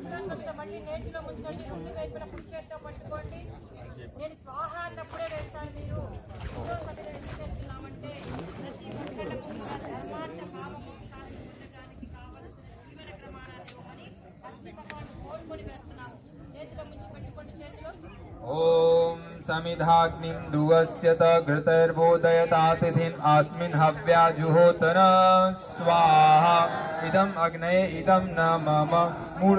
రెండో సమిత మళ్ళీ నేతిలో ముంచండి రెండు వైపుల పులిపేటతో పట్టుకోండి నేను స్వాహ అన్నప్పుడే వేస్తాను మీరు రెండో సమిత ఎందుకు వేస్తున్నామంటే ప్రతి ఒక్కళ్ళకు కూడా ధర్మార్థ కామ మోక్షాలను పొందడానికి కావలసిన జీవన ప్రమాణాలు ఇవ్వమని అగ్ని భగవాన్ కోరుకొని వేస్తున్నాము చేతిలో ముంచి పెట్టుకోండి చేతిలో ॐ समिधाग्निं दुवस्यत घृतैर्बोधयतातिथिम् अस्मिन् हव्याजुहोतर स्वाहा इदम् अग्नये इदं न मम मूढ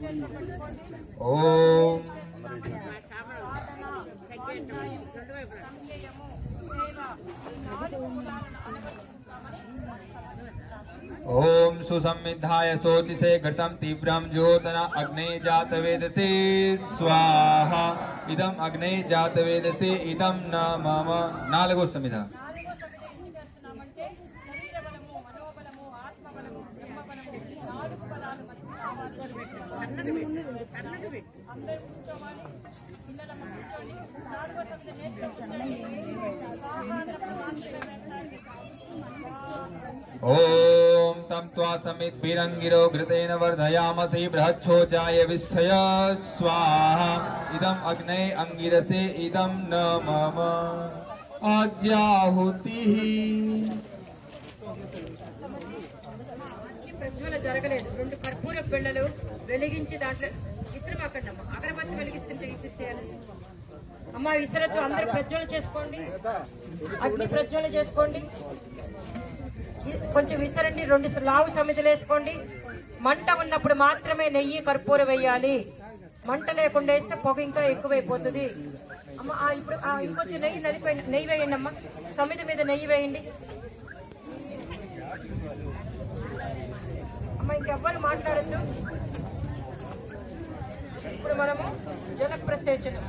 ओम सुसंविधाय सोतिसे घटम तीव्रम ज्योतना अग्ने जात वेदसे, स्वाहा। इदम अग्ने जात वेदसे इदम न मम। नालगो संविधा అందరూ కూర్చోవాలి పిల్లలమ్మ కూర్చోండి నాలుగో సమితి నేర్చుకుంటారు సామాన్య మాత్రమే వేస్తారు ॐ तं त्वा समिद्भिरङ्गिरो घृतेन वर्धयामसि बृहच्छोचाय विष्ठय स्वाहा इदम् अग्ने अङ्गिरसे इदं न मम आज्याहुतिः ఈ ప్రజ్వల జరగలేదు రెండు కర్పూర బిళ్ళలు వెలిగించి దాంట్లో విసిరమాకండి అమ్మ అగరబత్తి వెలిగిస్తుంటే విసిరితేయాలి అమ్మ విసరద్దు అందరూ ప్రజ్వల చేసుకోండి. అగ్ని ప్రజ్వల చేసుకోండి. కొంచెం విసరండి రెండు లావు సమితులు వేసుకోండి. మంట ఉన్నప్పుడు మాత్రమే నెయ్యి కర్పూర వేయాలి. మంట లేకుండా వేస్తే పొగ ఇంకా ఎక్కువైపోతుంది. అమ్మ ఆ ఇప్పుడు ఆ ఇంకొంచెం నెయ్యి నలిపోయింది నెయ్యి వేయండి అమ్మ. సమితి మీద నెయ్యి వేయండి. అమ్మ ఇంకెవ్వరు మాట్లాడద్దు. ఇప్పుడు మనము జల ప్రసేచనం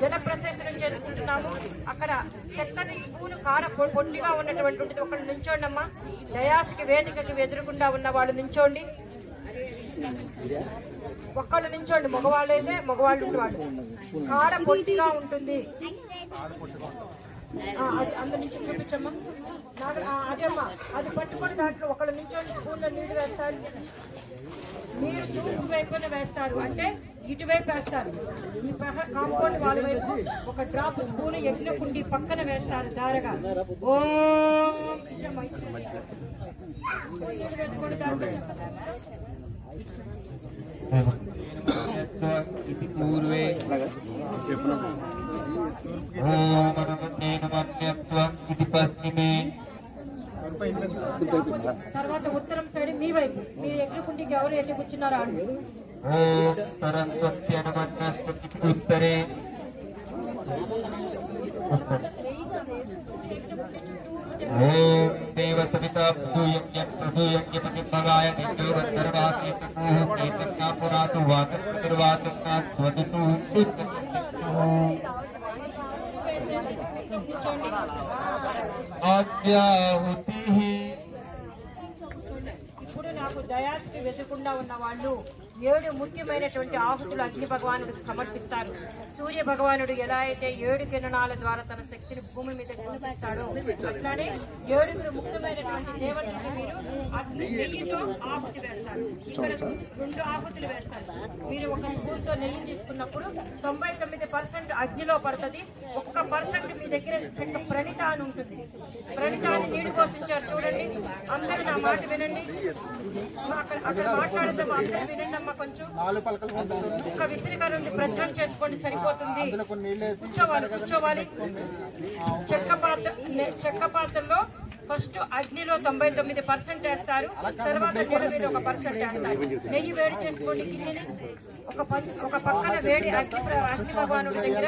జల ప్రసేచనం చేసుకుంటున్నాము. అక్కడ చెత్తని స్పూన్ కాడ పొట్టిగా ఉన్నటువంటి ఒకళ్ళు నుంచోండి అమ్మా. డయాస్కి వేదికకి ఎదురుకుండా ఉన్న వాళ్ళు నుంచోండి. ఒక్కళ్ళు నుంచోండి. మగవాళ్ళు అయితే మగవాళ్ళు ఉండేవాళ్ళు కాడ పొట్టిగా ఉంటుంది. ఆ, అది నుంచి చూపించమ్మా. నాకు అదే అమ్మా అది పట్టుకొని దాంట్లో ఒకళ్ళ నుంచి స్పూన్లో నీళ్ళు వేస్తారు. నీరు తూర్పు వైపున వేస్తారు. అంటే ఇటువైపు వేస్తారు. ఈ కాంపౌండ్ వాళ్ళ వైపు ఒక డ్రాప్ స్పూన్ యజ్ఞ కుండి పక్కన వేస్తారు దారగా ఓ ఇదమ్మా, చెప్పిన తర్వాత ఉత్తరం సైడ్ మీ వైపు మీరు ఎక్కడికుంటే ఎవరు ఎట్టి కూర్చున్నారా ఉత్తరే ఓం దేవ సవితా భూయజ్ఞ ప్రసూయజ్ఞ ప్రతిభగాయ దివ్యోరంతర్వాతి పురాతు వాతు తిరువాతు స్వదుతు అద్యాహుతి ఇప్పుడు నాకు దయాస్కి వెతకుండా ఉన్న వాళ్ళు ఏడు ముఖ్యమైనటువంటి ఆహుతులు అగ్ని భగవానుడికి సమర్పిస్తారు. సూర్య భగవానుడు ఎలా అయితే ఏడు కిరణాల ద్వారా తన శక్తిని భూమి మీద కనిపిస్తాడో అట్లానే ఏడుగురు ముఖ్యమైనటువంటి దేవతలకు మీరు అగ్ని నెయ్యితో ఆహుతి వేస్తారు. ఇక్కడ రెండు ఆహుతులు వేస్తారు. మీరు ఒక స్పూన్తో నెయ్యి తీసుకున్నప్పుడు తొంభై తొమ్మిది పర్సెంట్ అగ్నిలో పడుతుంది. ఒక్క పర్సెంట్ మీ దగ్గర చెక్క ప్రణిత అని ఉంటుంది. ప్రణిత అని నీళ్ళు పోషించారు చూడండి. అందరూ నా మాట వినండి. అక్కడ అక్కడ మాట్లాడితే మా అందరూ వినండి. అమ్మా కొంచెం. ప్రజ్వలం చేసుకోండి సరిపోతుంది. కూర్చోవాలి కూర్చోవాలి. చెక్క పాత్ర చెక్క పాత్రలో ఫస్ట్ అగ్నిలో తొంభై తొమ్మిది పర్సెంట్ వేస్తారు. తర్వాత నీళ్ళ మీద ఒక పర్సెంట్ వేస్తారు. నెయ్యి వేడి చేసుకోండి గిన్నెని. ఒక ఒక పక్కన వేడి అగ్ని అగ్ని భగవానుడి దగ్గర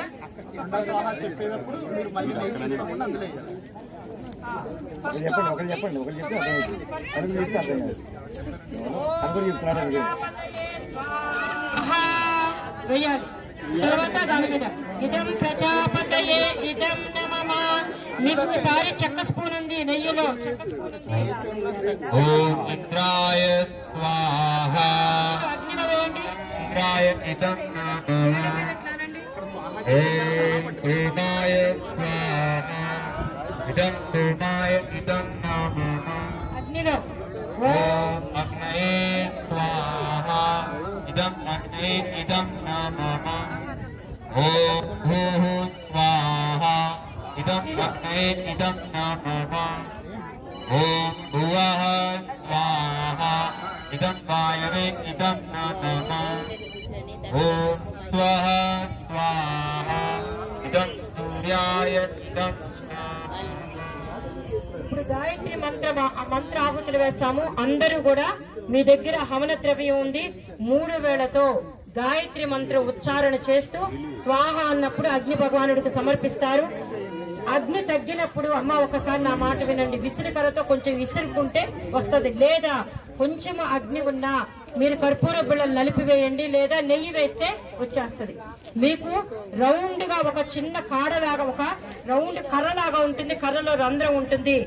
ఫస్ట్ చెప్పండి ఒకరు చెప్పండి ఒకరు చెప్తే అర్థమైంది అర్థమైంది చెప్తున్నారు వేయాలి తర్వాత దాని మీద ఇదం ప్రజాపతయే ఇదం నమమ మీకు ఒకసారి చెక్క స్పూన్ ఉంది నెయ్యిలో ఓం ఇంద్రాయ స్వాహ. అగ్నిలో ఇంద్రాయ ఇదం ఓం ఇదం సోమాయ అగ్నిలో. ఓం ఇదం నమః ఓం హూం స్వాహ ఇదం అగ్నే ఇదం నమః ఓం భువః స్వాహ ఇదం వాయవే ఇదం నమః ఓం స్వః స్వాహ ఇదం సూర్యాయ ఇదం ఇప్పుడు గాయత్రి మంత్ర మంత్ర ఆహుతులు వేస్తాము. అందరూ కూడా మీ దగ్గర హవన ద్రవ్యం ఉంది. మూడు వేళతో గాయత్రి మంత్ర ఉచ్చారణ చేస్తూ స్వాహ అన్నప్పుడు అగ్ని భగవానుడికి సమర్పిస్తారు. అగ్ని తగ్గినప్పుడు అమ్మ ఒకసారి నా మాట వినండి. విసిరికరతో కొంచెం విసురుకుంటే వస్తుంది. లేదా కొంచెం అగ్ని ఉన్నా మీరు కర్పూర బిళ్ళలు నలిపివేయండి లేదా నెయ్యి వేస్తే వచ్చేస్తుంది. మీకు రౌండ్గా ఒక చిన్న కాడలాగా ఒక రౌండ్ కర్రలాగా ఉంటుంది. కర్రలో రంధ్రం ఉంటుంది.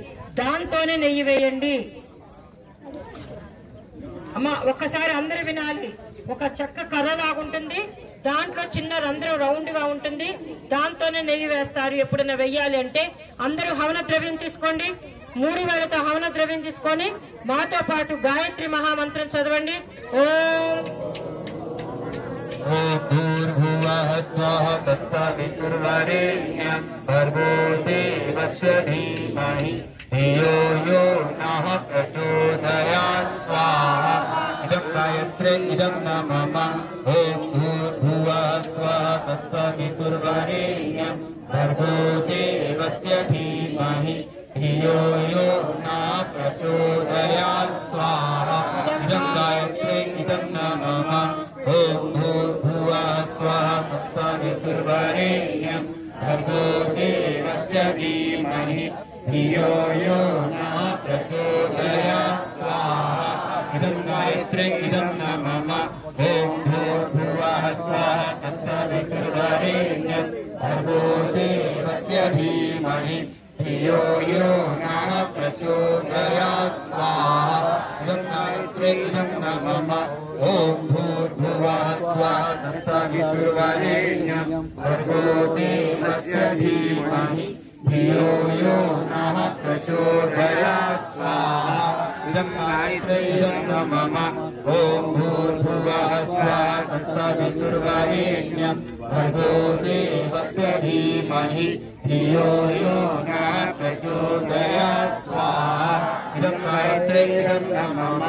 దాంతోనే నెయ్యి వేయండి. అమ్మ ఒక్కసారి అందరు వినాలి. ఒక చెక్క కర్ర లాగుంటుంది దాంట్లో చిన్న రంధ్రం రౌండ్గా ఉంటుంది. దాంతోనే నెయ్యి వేస్తారు. ఎప్పుడైనా వెయ్యాలి అంటే అందరూ హవన ద్రవ్యం తీసుకోండి. మూడు వేలతో హవన ద్రవ్యం తీసుకొని మాతో పాటు గాయత్రి మహామంత్రం చదవండి. ఓం. धियो यो नः प्रचोदयात् स्वाहा। न मम ॐ स्वः तत्सवितुर्वरेण्यम् भर्गो देवस्य धीमहि धियो यो नः प्रचोदयात् स्वाहा न मम ॐ स्वः तत्सवितुर्वरेण्यम् भर्गो देवस्य धीमहि मम ॐ भूर्भुवः स्वः तत्सवितुर्वरेण्यम् भर्गो देवस्य धीमहि धियो यो नः प्रचोदयात् स्वाहा मम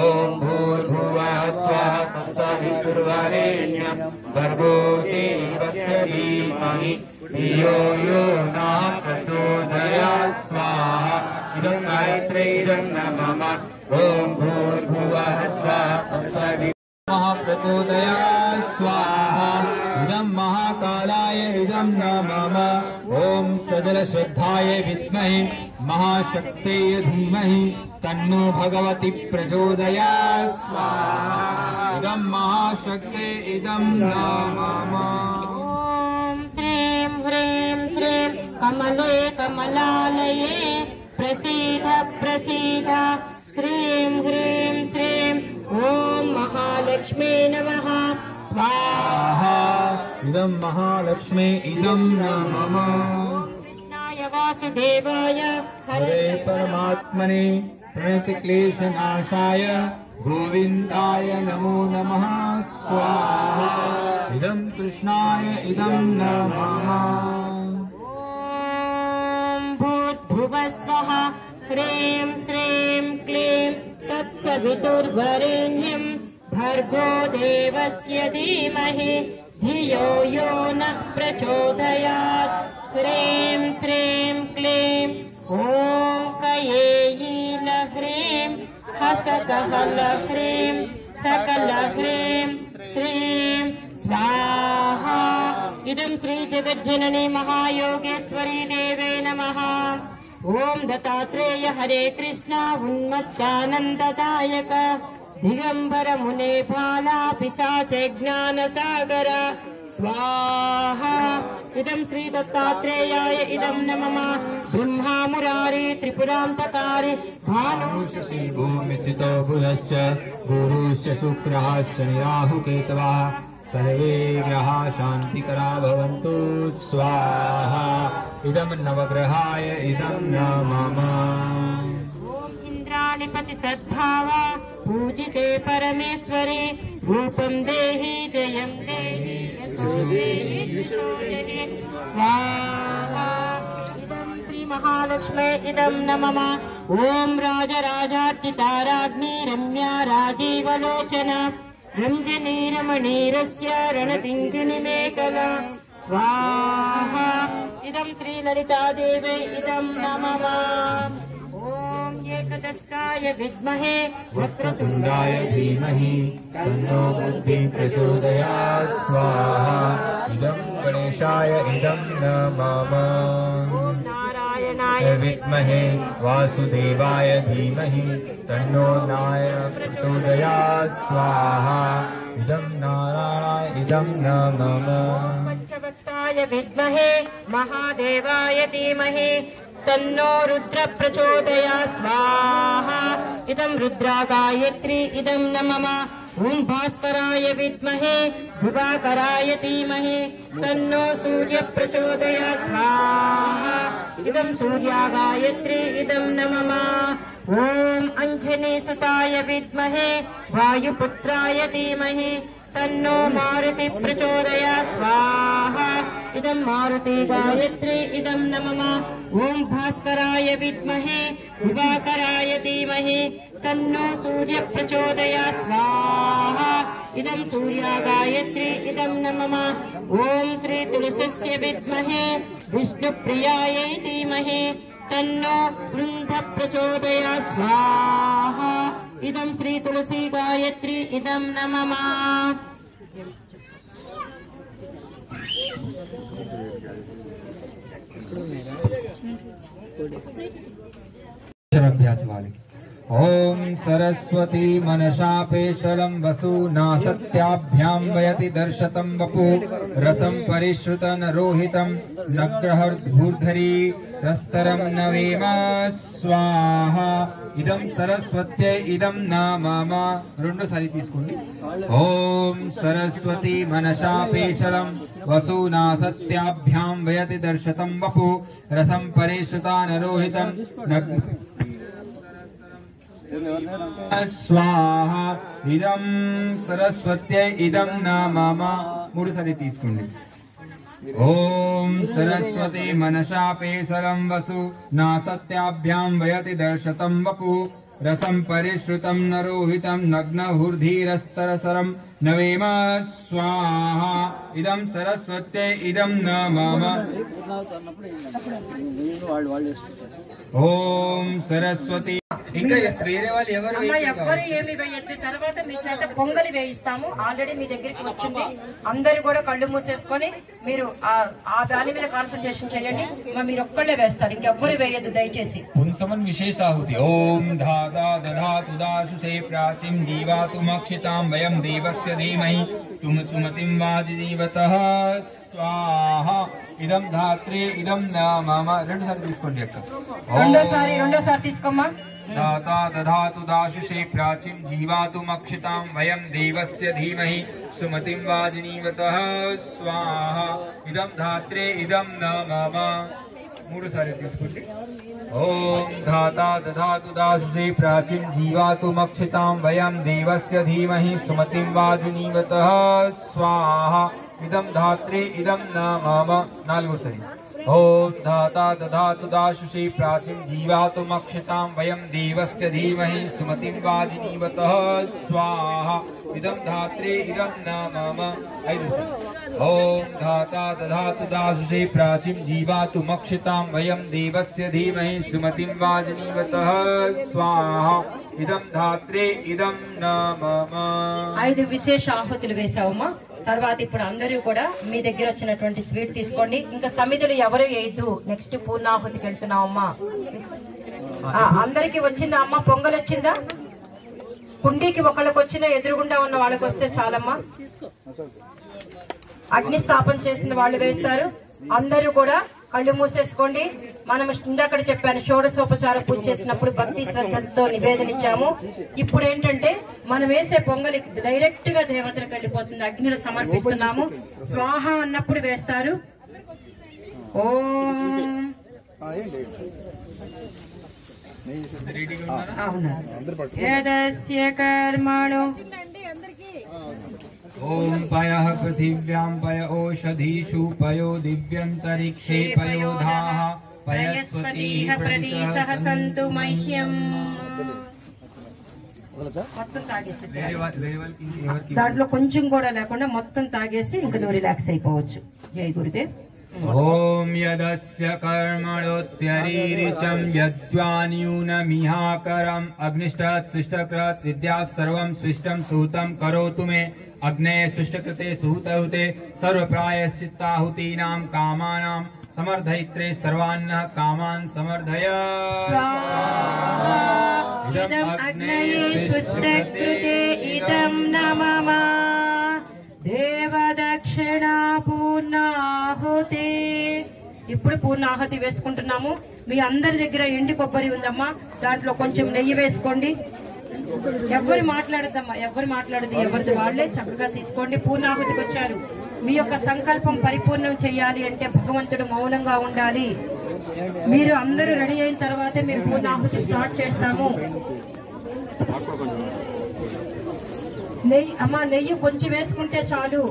ॐ भूर्भुवः स्वः तत्सवितुर्वरेण्यम् भर्गो देवस्य धीमहि धियो यो नः प्रचोदयात् स्वाहा इदं गायत्रे इदं न मम ॐ स्वाहाप्रचोदया स्वाहा। इदम् महाकालाय इदम् नमः। ॐ सजलश्रद्धाय विद्महे महाशक्तेय धीमहि तन्नो भगवति प्रचोदया स्वाहा। इदम् महाशक्ते इदम् नमः। कमले कमलालये प्रसीद प्रसीद। महालक्ष्मे नमः। स्वाहा। इदम् महालक्ष्मे इदम् नमः। कृष्णाय वासुदेवाय। हरे परमात्मने प्रणतिक्लेशनाशाय गोविन्दाय नमो नमः। स्वाहा। इदम् कृष्णाय इदम् नमः। ॐ भूर्भुवः ह्रीं श्रीं क्लीं तत्सवितुर्वरेण्यम्। भर्गो देवस्य धीमहि धियो यो नः प्रचोदयात्। श्रीं श्रीं क्लीं ॐ कयेयी न ह्रीं हसकहल ह्रीं सकल ह्रीं श्रीं स्वाहा। इदं श्रीजगज्जननी महायोगेश्वरी देवे नमः। ॐ दत्तात्रेय हरे कृष्ण हुङ्मत्सानन्ददायक दिगम्बरमुने पालापि सा च ज्ञान स्वाहा। इदम् श्रीदत्तात्रेयाय इदम् न मम ब्रह्मा मुरारि त्रिपुरान्तकारि भानुषि भूमिसितौ बुधश्च। गुरुश्च शुक्रः शनिराहुकेतवः सर्वे ग्रहा शान्तिकरा भवन्तु। स्वाहा। इदम् नवग्रहाय इदम् न मम सत्यपति सद्भावा, पूजिते परमेश्वरे, रूपं देहि, जयं देहि देहि स्वाहा। महालक्ष्मे इदं न मम ॐ राजराजार्चिताराग्नि रम्या राजीवलोचना। रञ्जनी मे कला स्वाहा। इदं श्रीललितादेवे देव इदम नम। चतस्काय विद्महे। वक्रतुण्डाय धीमहि। तन्नो बुद्धिं प्रचोदयात्। स्वाहा। इदं गणेशाय इदं नमः विद्महे। वासुदेवाय धीमहि। तन्नो नाय प्रचोदयात्। स्वाहा। इदं नारायणाय इदं नमः पञ्चवक्ताय विद्महे। महादेवाय धीमहि। तन्नो रुद्रप्रचोदया स्वाहा। इदम् रुद्रा गायत्री इदम् न मम ॐ भास्कराय विद्महे विवाकराय धीमहे। तन्नो सूर्यप्रचोदया स्वाहा। इदम् सूर्या गायत्री इदम् न मम ॐ अञ्जनीसुताय विद्महे वायुपुत्राय धीमहि। तन्नो मारुति प्रचोदया मारुति गायत्री इदम् न मम ॐ भास्कराय विद्महे दिवाकराय धीमहि। तन्नो सूर्य सूर्यप्रचोदया स्वाहा। इदम् सूर्या गायत्री इदम् न मम ॐ श्रीतुलसस्य विद्महे विष्णुप्रियायै धीमहि। तन्नो सिन्ध प्रचोदया स्वाहा। इदम श्री तुलसी गायत्री इदम नममा अक्षराभ्यास वाले ॐ सरस्वती मनसा पेशलं वसु नासत्याभ्यां वयति दर्शतं वपु रसं परिश्रुतं रोहितं नग्रहर्धूर्धरी रस्तरं नवेम स्वाहा ఇదం సరస్వత్యై ఇదం నా మమ రెండోసారి తీసుకోండి ఓం సరస్వతి మనసా పేశలం వసూనా సత్యాభ్యాం వయతి దర్శతం వపు రసం పరిశ్రుతా నరోహితం నగ్ స్వాహ ఇదం సరస్వత్యై ఇదం నా మమ మూడుసారి తీసుకోండి ఓం సరస్వతి మనసా పేసరం వసు నా సత్యాభ్యాం వయతి దర్శతం వపు రసం పరిశ్రుతం నరోహితం నగ్నహుర్ధీరస్తరసరం నవేమ స్వాహ ఇదం సరస్వత్యై ఇదం న మమ వాళ్ళు వాళ్ళు ఓం సరస్వతి. ఇంకా వేరే వాళ్ళు ఎవరు అమ్మ ఎవ్వరు ఏమి వేయద్దు తర్వాత మీ చేత పొంగలి వేయిస్తాము. ఆల్రెడీ మీ దగ్గరికి వచ్చింది. అందరు కూడా కళ్ళు మూసేసుకొని మీరు ఆ- ఆ దాని మీద కాన్సన్ట్రేషన్ చేయండి. మీరు ఒక్కళ్ళే వేస్తారు. ఇంకెవ్వరు వేయద్దు దయచేసి. పుంసమన్ విశేషాహుతి. ఓం ధాతా దధాతు ప్రాచీం జీవాతుమక్షితాం వయం దేవస్య ధీమహి. తుమ సుమతిం వాజిదీవతః స్వాహ ఇదం ధాత్రే ఇదం న మమ రెండు సార్లు తీసుకోండి అక్క ఓం రెండోసారి రెండోసారి తీసుకోమ్మా దాతా దధాతు దాశుషే ప్రాచీం జీవాతుమక్షితాం వయం దేవస్య ధీమహి సుమతిం వాజినీవతః స్వాహ ఇదం ధాత్రే ఇదం న మమ మూడు సార్లు తీసుకోండి ఓం ధాతా దధాతు దాశుషే ప్రాచీం జీవాతుమక్షితాం వయం దేవస్య ధీమహి సుమతిం వాజినీవతః స్వాహ ఇదం ధాత్రే ఇదం న మమ నాలుగోసారి ఓం ధాతా దధాతు దాశుషే ప్రాచీం జీవాతుమక్షితాం వయం దేవస్య ధీమహి సుమతిం వాజినీవతః స్వాహ ఇదం ధాత్రే ఇదం న మమ ఐదు ఓం ధాతా దధాతు దాశుషే ప్రాచీం జీవాతుమక్షితాం వయం దేవస్య ధీమహి సుమతిం వాజినీవతః స్వాహ ఇదం ధాత్రే ఇదం న మమ ఐదు విశేష ఆహుతులు వేసావమ్మా తర్వాత ఇప్పుడు అందరూ కూడా మీ దగ్గర వచ్చినటువంటి స్వీట్ తీసుకోండి. ఇంకా సమితులు ఎవరు వేయద్దు. నెక్స్ట్ పూర్ణాహుతికి వెళ్తున్నామమ్మా అమ్మా. అందరికి వచ్చిందా అమ్మ? పొంగల్ వచ్చిందా? కుండీకి ఒకళ్ళకి వచ్చిన ఎదురుగుండా ఉన్న వాళ్ళకి వస్తే చాలమ్మా. అగ్ని స్థాపన చేసిన వాళ్ళు వేస్తారు. అందరూ కూడా కళ్ళు మూసేసుకోండి. మనం ఇందాక చెప్పాను షోడశోపచార పూజ చేసినప్పుడు భక్తి శ్రద్ధలతో నివేదన ఇచ్చాము. ఇప్పుడు ఏంటంటే మనం వేసే పొంగలి డైరెక్ట్గా దేవతలకు వెళ్ళిపోతుంది. అగ్నిలో సమర్పిస్తున్నాము. స్వాహ అన్నప్పుడు వేస్తారు. ఓం. యదస్య కర్మణు. ॐ पयः पृथिव्यां पय ओषधीषु पयो दिव्यन्तरिक्षे पयोधाः पयस्पतिः ప్రదీసః సంతు మహ్యం వదలచ్చా మొత్తం తాగేసేసి వేరే వా- వేరే వాళ్ళకి ఎవరికి దాంట్లో కొంచెం కూడా లేకుండా మొత్తం తాగేసి ఇంకా నువ్వు రిలాక్స్ అయిపోవచ్చు జై గురుదేవ్ ॐ यदस्य कर्मणोत्यरीरिचं यद्वान्यूनमिहाकरम् अग्निष्टात् सुष्टकृत् विद्यात् सर्वं सुष्टं सुहृतं करोतु मे अग्ने सुष्टकृते सुहृतहुते सर्वप्रायश्चित्ताहुतीनां कामानां समर्धयित्रे सर्वान्नः कामान् समर्धय ఇదం అగ్నయే సుష్టకృతే ఇదం నమమ దేవదక్షిణ పూర్ణాహుతి ఇప్పుడు పూర్ణాహుతి వేసుకుంటున్నాము మీ అందరి దగ్గర ఎండి కొబ్బరి ఉందమ్మా దాంట్లో కొంచెం నెయ్యి వేసుకోండి ఎవరు మాట్లాడద్దమ్మా ఎవరు మాట్లాడదు ఎవరిది వాళ్ళే చక్కగా తీసుకోండి. పూర్ణాహుతికి వచ్చారు. మీ యొక్క సంకల్పం పరిపూర్ణం చేయాలి అంటే భగవంతుడు మౌనంగా ఉండాలి. మీరు అందరూ రెడీ అయిన తర్వాతే మేము పూర్ణాహుతి స్టార్ట్ చేస్తాము. నెయ్యి అమ్మా నెయ్యి కొంచెం వేసుకుంటే చాలు.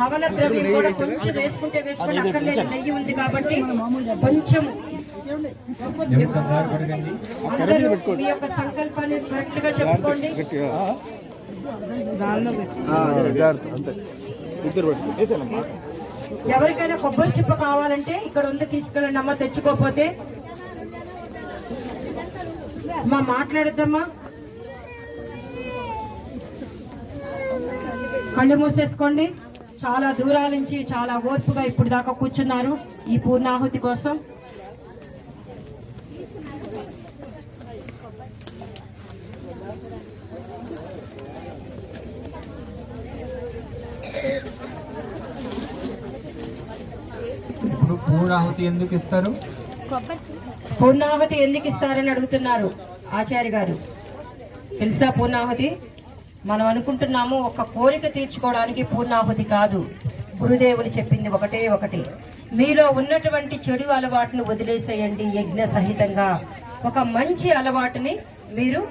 హవన ద్రవ్యం కూడా కొంచెం వేసుకుంటే వేసుకుంటే అక్కర్లేదు నెయ్యి ఉంది కాబట్టి కొంచెం మీ యొక్క సంకల్పాన్ని కరెక్ట్గా చెప్పుకోండి ఎవరికైనా కొబ్బరి చిప్ప కావాలంటే ఇక్కడ ఉంది తీసుకెళ్ళండి అమ్మ తెచ్చుకోకపోతే. అమ్మా మాట్లాడద్దమ్మా. కళ్ళు మూసేసుకోండి. చాలా దూరాల నుంచి చాలా ఓర్పుగా ఇప్పుడు దాకా కూర్చున్నారు ఈ పూర్ణాహుతి కోసం ఇప్పుడు పూర్ణాహుతి ఎందుకు ఇస్తారు? పూర్ణాహుతి ఎందుకు ఇస్తారని అడుగుతున్నారు ఆచార్య గారు. తెలుసా పూర్ణాహుతి మనం అనుకుంటున్నాము ఒక కోరిక తీర్చుకోవడానికి పూర్ణాహుతి కాదు. గురుదేవులు చెప్పింది ఒకటే ఒకటి. మీలో ఉన్నటువంటి చెడు అలవాటును వదిలేసేయండి యజ్ఞ సహితంగా. ఒక మంచి అలవాటుని మీరు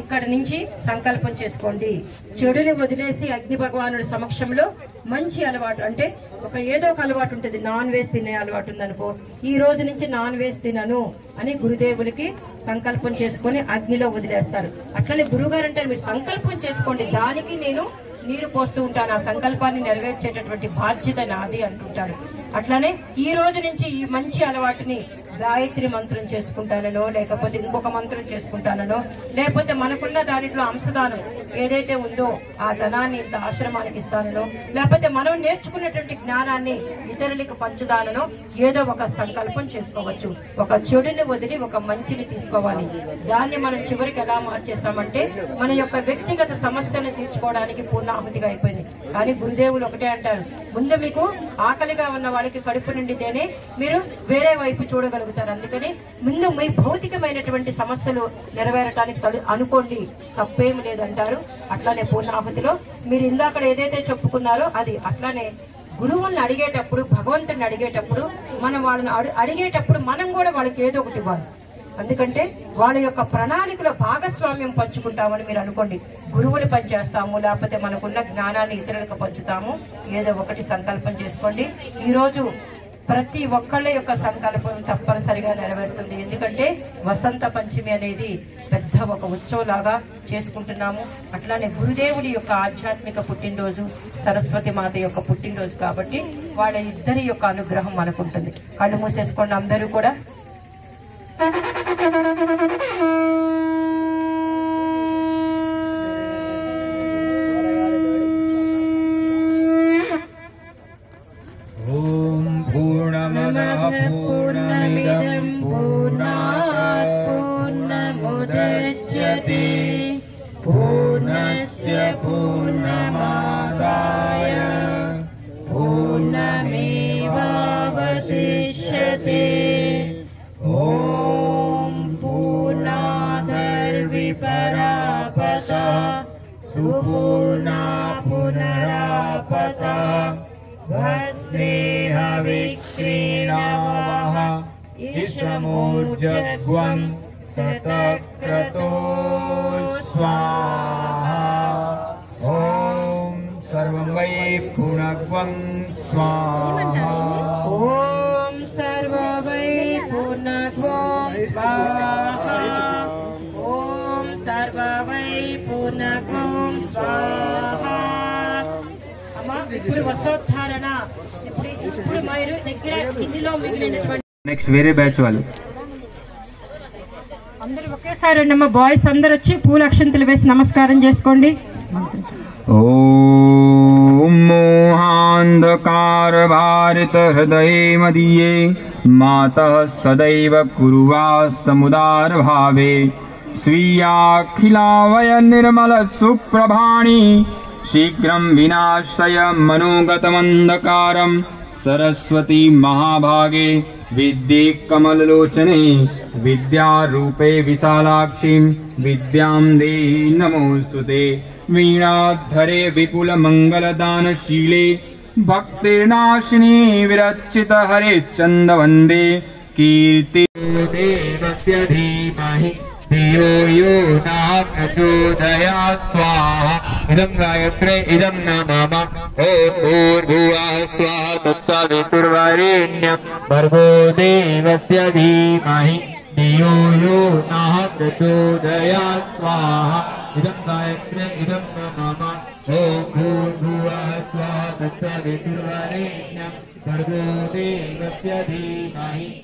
ఇక్కడ నుంచి సంకల్పం చేసుకోండి. చెడుని వదిలేసి అగ్ని భగవానుడి సమక్షంలో మంచి అలవాటు అంటే ఒక ఏదో ఒక అలవాటు ఉంటుంది. నాన్ వెజ్ తినే అలవాటు ఉందనుకో ఈ రోజు నుంచి నాన్ వెజ్ తినను అని గురుదేవులకి సంకల్పం చేసుకొని అగ్నిలో వదిలేస్తారు. అట్లనే గురుగారు అంటే మీరు సంకల్పం చేసుకోండి. దానికి నేను నీరు పోస్తూ ఉంటాను. ఆ సంకల్పాన్ని నెరవేర్చేటటువంటి బాధ్యత నాది అంటుంటారు. అట్లానే ఈ రోజు నుంచి ఈ మంచి అలవాటుని గాయత్రి మంత్రం చేసుకుంటానో లేకపోతే ఇంకొక మంత్రం చేసుకుంటానో లేకపోతే మనకున్న దానిలో అంశదానం ఏదైతే ఉందో ఆ ధనాన్ని ఇంత ఆశ్రమానికి ఇస్తానో లేకపోతే మనం నేర్చుకున్నటువంటి జ్ఞానాన్ని ఇతరులకు పంచుదానో ఏదో ఒక సంకల్పం చేసుకోవచ్చు. ఒక చెడుని వదిలి ఒక మంచిని తీసుకోవాలి. దాన్ని మనం చివరికి ఎలా మార్చేసామంటే మన యొక్క వ్యక్తిగత సమస్యను తీర్చుకోవడానికి పూర్ణాహుతిగా అయిపోయింది. కానీ గురుదేవులు ఒకటే అంటారు ముందు మీకు ఆకలిగా ఉన్న వాళ్ళకి కడుపు నిండితేనే మీరు వేరే వైపు చూడగలుగుతారు. అందుకని ముందు మీ భౌతికమైనటువంటి సమస్యలు నెరవేరటానికి తలు- అనుకోండి. తప్పేమి లేదంటారు. అట్లానే పూర్ణాహుతిలో మీరు ఇందాక ఏదైతే చెప్పుకున్నారో అది అట్లానే గురువుల్ని అడిగేటప్పుడు భగవంతుని అడిగేటప్పుడు మనం వాళ్ళని అడిగేటప్పుడు మనం కూడా వాళ్ళకి ఏదో ఒకటి ఇవ్వాలి. ఎందుకంటే వాళ్ళ యొక్క ప్రణాళికలో భాగస్వామ్యం పంచుకుంటామని మీరు అనుకోండి. గురువులు పనిచేస్తాము లేకపోతే మనకున్న జ్ఞానాన్ని ఇతరులకు పంచుతాము. ఏదో ఒకటి సంకల్పం చేసుకోండి. ఈరోజు ప్రతి ఒక్కళ్ళ యొక్క సంకల్పం తప్పనిసరిగా నెరవేరుతుంది. ఎందుకంటే వసంత పంచమి అనేది పెద్ద ఒక ఉత్సవంలాగా చేసుకుంటున్నాము. అట్లానే గురుదేవుడి యొక్క ఆధ్యాత్మిక పుట్టినరోజు సరస్వతి మాత యొక్క పుట్టినరోజు కాబట్టి వాళ్ళ ఇద్దరి యొక్క అనుగ్రహం మనకుంటుంది. కళ్ళు మూసేసుకోండి అందరూ కూడా. पूर्णमदः पूर्णमिदं पूर्णात् पूर्णमुदच्यते इषमोर्जग्वम् सतक्रतो स्वाहा ॐ सर्वं वै पूर्णत्वं स्वाहा ॐ सर्व वै पूर्णत्वं स्वाहा ॐ सर्व वै पूर्णत्वं स्वाहा అమ్మా ఇప్పుడు వసోద్ధారణ ఇప్పుడు ఇప్పుడు మీరు దగ్గర కిందిలో మిగిలినటువంటి నెక్స్ట్ వేరే బ్యాచ్ వాళ్ళు. అందరూ ఒకేసారి మా బాయ్స్ అందరు వచ్చి పూల అక్షంతలు వేసి నమస్కారం చేసుకోండి. ఓంధకార భారత హృదయ మదీయే మాత సదైవ కురువా సముదార భావే స్వీయాఖిలావయ నిర్మల సుప్రభాణి శీఘ్రం వినాశయ మనోగతమంధకారం सरस्वती महाभागे विद्ये कमललोचने विद्यारूपे विशालाक्षीं विद्यां देहि नमोऽस्तु ते। वीणाधरे विपुलमङ्गलदानशीले भक्तिर्नाशिनी विरचित हरिश्चन्द वन्दे। कीर्ति देवस्य धीमहि यो न प्रचोदयात् स्वाहा इदं गायत्रे, इदं न मम ॐ भूर्भुवः स्वाहा तत्सवितुर्वरेण्यं भर्गो देवस्य धीमहि। धियो यो नः प्रचोदयात् स्वाहा इदं गायत्रे, इदं न मम ॐ भूर्भुवः स्वाहा तत्सवितुर्वरेण्यं भर्गो देवस्य धीमहि।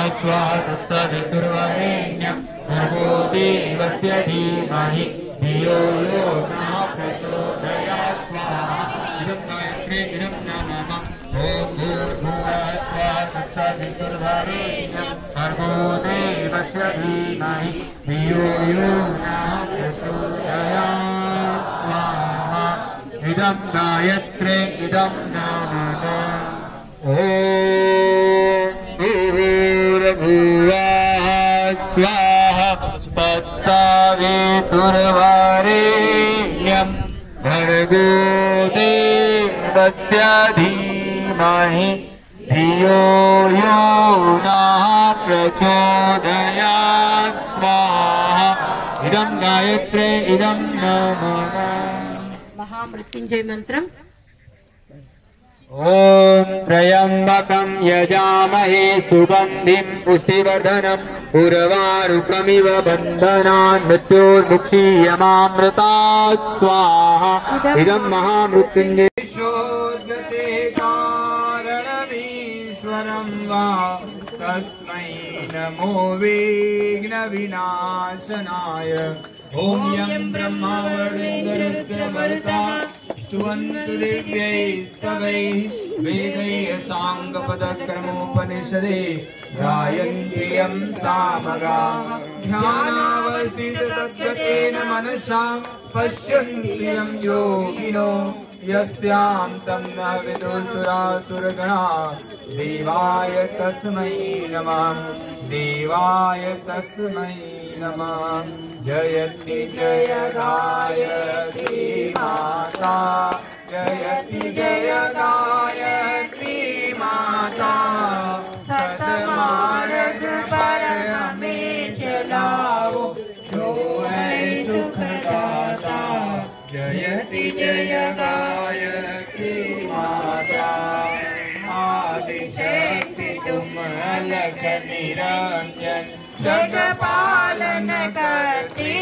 स्वाहा तत्सवितुर्वरेण्यं भर्गो देवस्य धीमहि, धियो यो गायत्रे इदं न मम ॐ भूर्भुवः स्वाहा। तत्सवितुर्वरेण्यं भर्गो देवस्य इदं गायत्रे, इदं न मम ॐ वे दुर्वारे यम् भरगोदेव तस्य धीमा हि धियोः प्रचोदया स्वाहा। इदम् गायत्रे इदम् ज्ञाना महामृत्युञ्जय मन्त्रम् ॐ त्र्यम्बकं यजामहे सुगन्धिं पुष्टिवर्धनम् उर्वारुकमिव बन्धनान् मृत्योर्मुक्षीयमामृतात् स्वाहा। इदं महामृत्युञ्जय कारणमीश्वरं वा तस्मै नमो विघ्नविनाशनाय ॐ यं ब्रह्मा स्तवैः वेदैः साङ्गपदक्रमोपनिषदे गायन्त्ययं सामगा। ध्यानावस्थिततत्त्वतेन मनसा पश्यन्त्ययं योगिनो। यस्यां तं न विदुषुरासुरगणा देवाय तस्मै नमः। देवाय तस्मै नमः। जयति जय गायत्री माता जयति जय गायत्री माता अलख निरंजन। जगपालन करती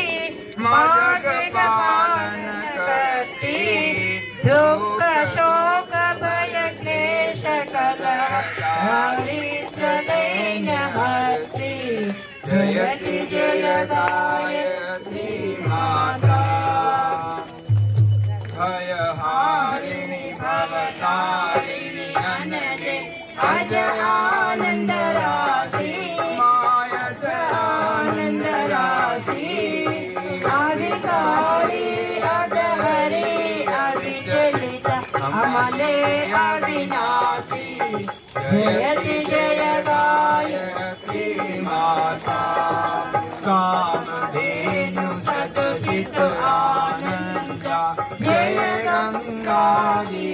माँ जगपालन करती। दुख शोक बल क्लेश कल हरि प्रलय हस्ती जयति जयदायती माता। भय हारिणी भवतारी। अज आनन्द राशि मायनन्द अधिकारी अध हरि अधि चलित कमले अविनाशी अधि जलगाय हे आनन्दा। जल गङ्गादि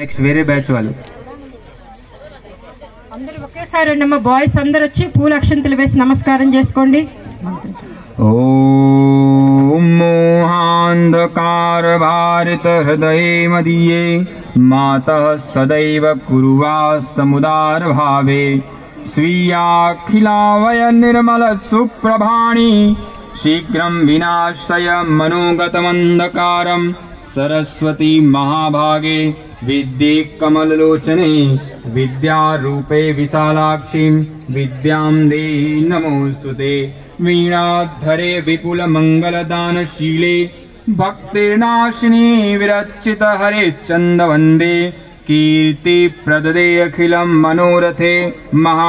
నెక్స్ట్ వేరే బ్యాచ్ వాళ్ళు. అందరూ ఒకేసారి రెండమ్మ బాయ్స్ అందరు వచ్చి పూల అక్షంతలు వేసి నమస్కారం చేసుకోండి. ఓం మోహాంధకార భారత హృదయే మాత సదైవ కురువా సముదార భావే స్వీయాఖిలావయ నిర్మల సుప్రభాణి శీఘ్రం వినాశయ మనోగతమంధకారం. सरस्वती महाभागे विद्ये कमललोचने विद्यारूपे विशालाक्षीं विद्यां देहि नमोऽस्तु ते। वीणाधरे विपुलमङ्गलदानशीले भक्तिर्नाशिनी विरचित हरिश्चन्द वन्दे। कीर्तिप्रददे अखिलं मनोरथे महा